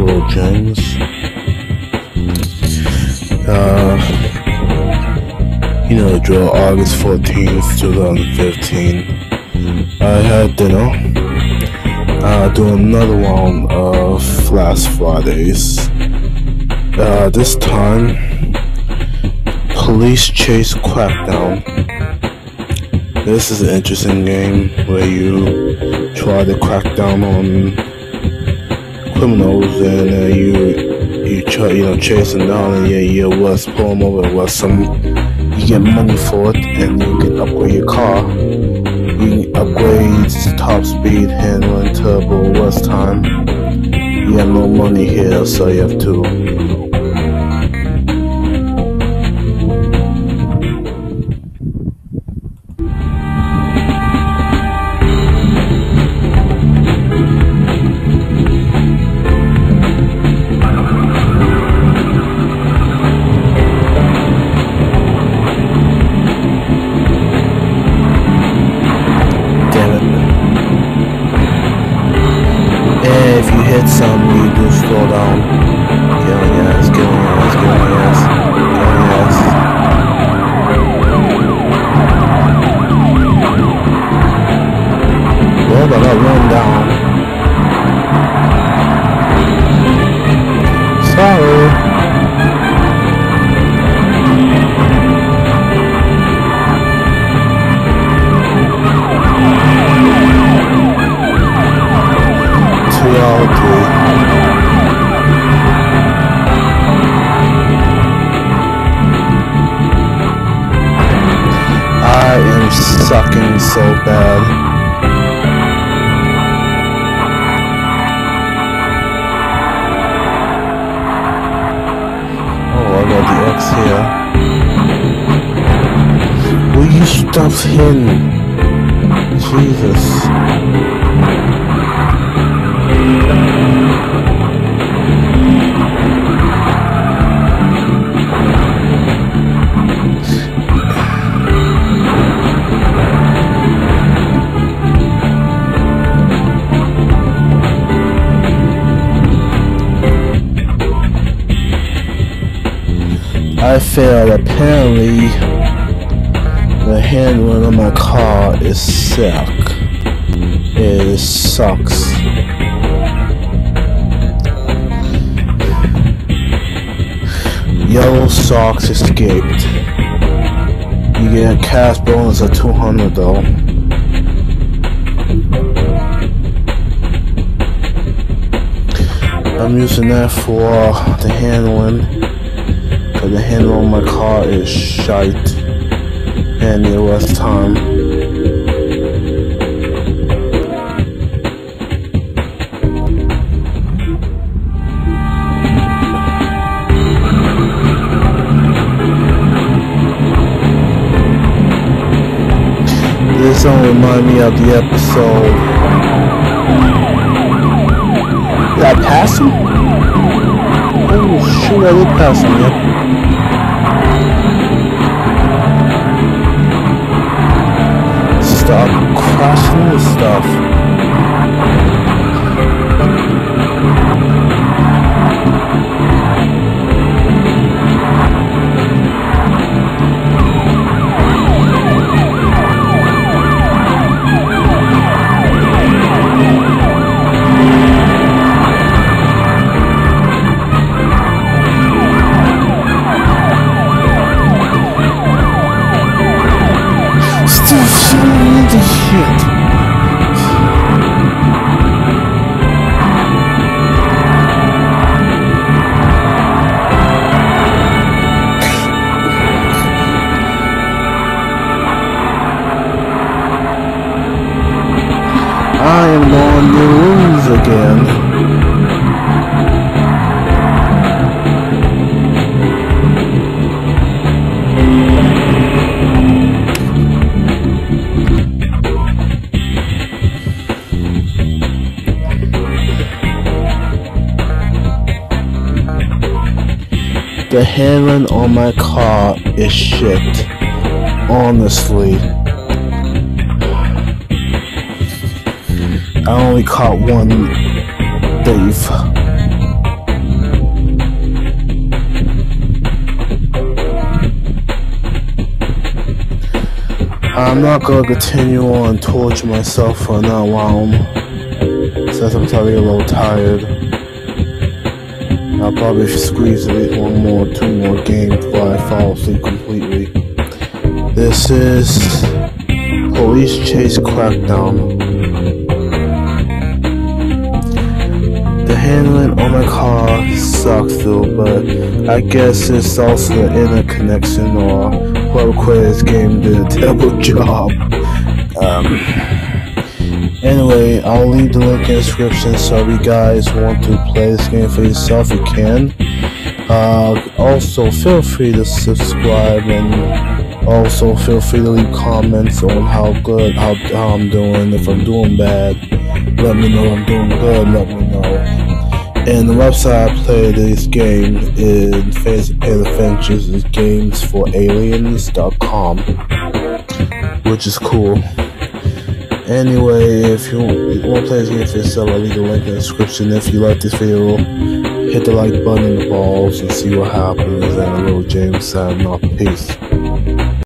Little James. Uh, you know the drill, August 14th, 2015. I had dinner. Uh, do another one of last Fridays. Uh, this time, police chase crackdown. This is an interesting game where you try to crack down on criminals and uh, you you try you know them down and yeah you was pull them over was some you get money for it and you can upgrade your car. You upgrade top speed handling turbo rest time. You have no money here so you have to You hit you do slow down. So bad. Oh, I got the X here. Will you stop him? Jesus. I failed. Apparently, the handling on my car is sick. It sucks. Yellow socks escaped. You get a cash bonus of 200 though. I'm using that for the handling. On my car is shite. And it was time. This song remind me of the episode. Did I pass him? Oh shoot, I did pass him, yep. Stop crashing with stuff. Stop me The handling on my car is shit. Honestly. I only caught one thief. I'm not gonna continue on torture myself for another while. Since I'm probably a little tired. I'll probably squeeze at least one more, two more games before I fall asleep completely. This is Police Chase Crackdown. The handling on my car sucks though, but I guess it's also the internet connection or whoever created this game did a terrible job. Um, anyway, I'll leave the link in the description so if you guys want to play this game for yourself, you can. Uh, also, feel free to subscribe and also feel free to leave comments on how good, how, how I'm doing. If I'm doing bad, let me know I'm doing good, let me know. And the website I play this game in Fantasy Pale Adventures is gamesforaliens.com, which is cool. Anyway, if you want to play this game for yourself, I'll leave the link in the description. If you like this video, hit the like button in the balls and see what happens. And a little James signing off. Peace.